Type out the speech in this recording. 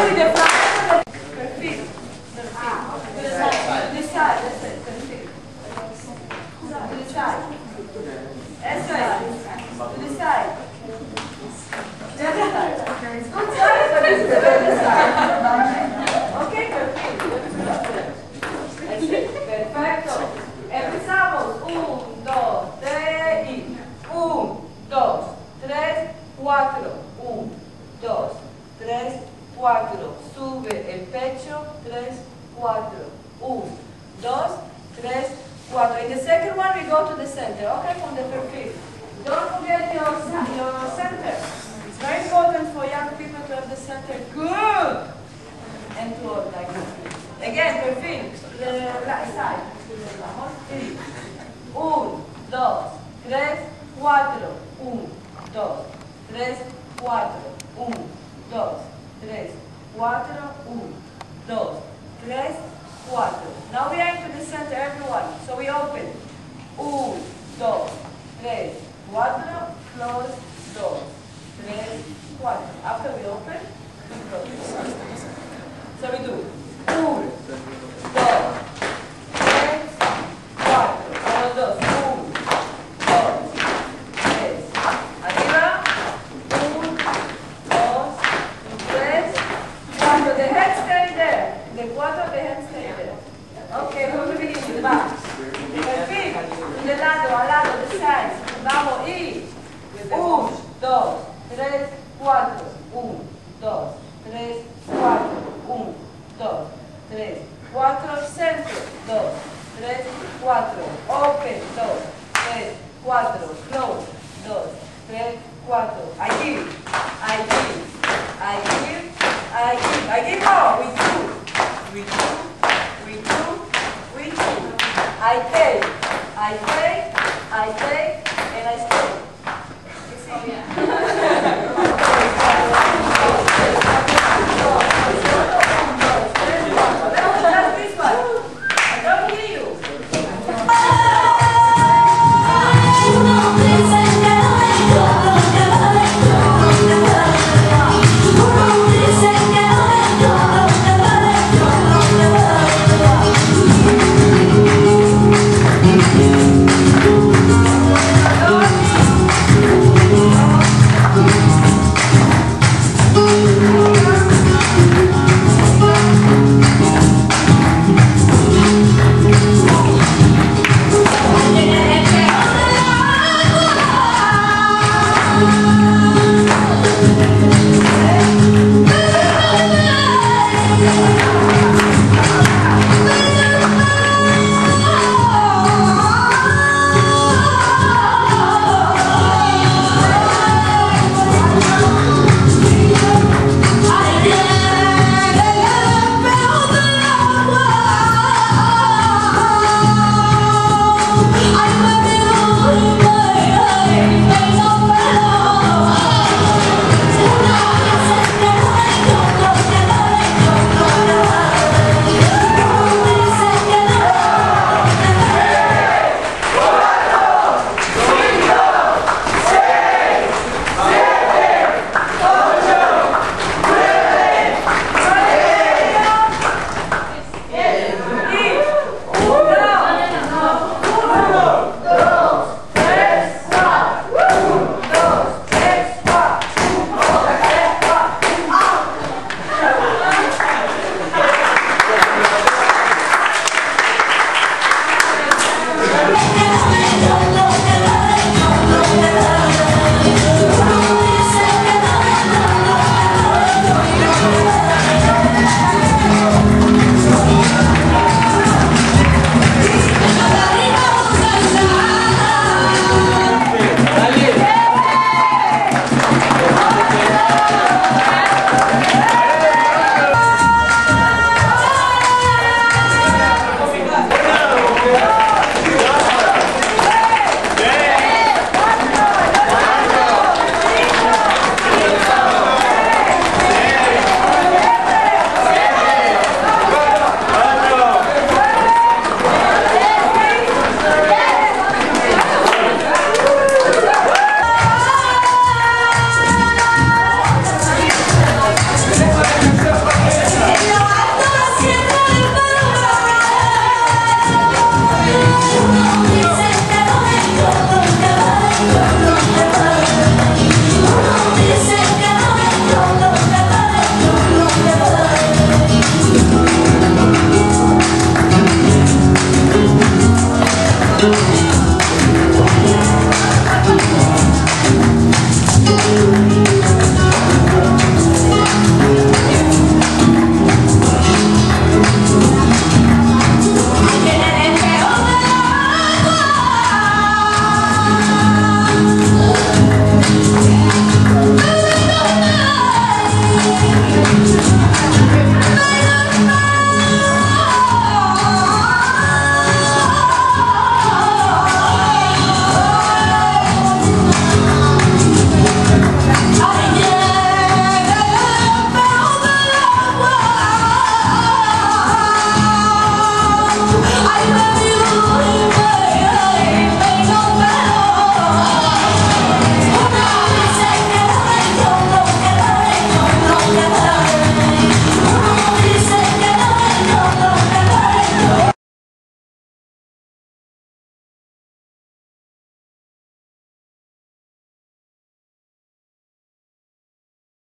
really different. sube el pecho, 3, 4, 1, 2, 3, 4. In the second one we go to the center, okay, from the perfil. Don't forget your, your center. It's very important for young people to have the center good and to hold like this. Again, perfil, the right side. Un, dos, tres, cuatro. Un, dos, tres, cuatro. Un, dos, tres, 4, 1, 2, 3, 4. Now we are into the center, everyone. So we open. 1, 2, 3, 4, close, 2, 3, 4. After we open, we close. So we do Ok, vamos a venir, va. Perfil, de lado a lado, de seis. Vamos, y. Un, dos, tres, cuatro. Un, dos, tres, cuatro. Un, dos, tres, cuatro. Centro, dos, tres, cuatro. Open, dos, tres, cuatro. Close, dos, tres, cuatro. Allí, allí, allí, allí. Allí no, we do, we do. I pay, I pay, I pay,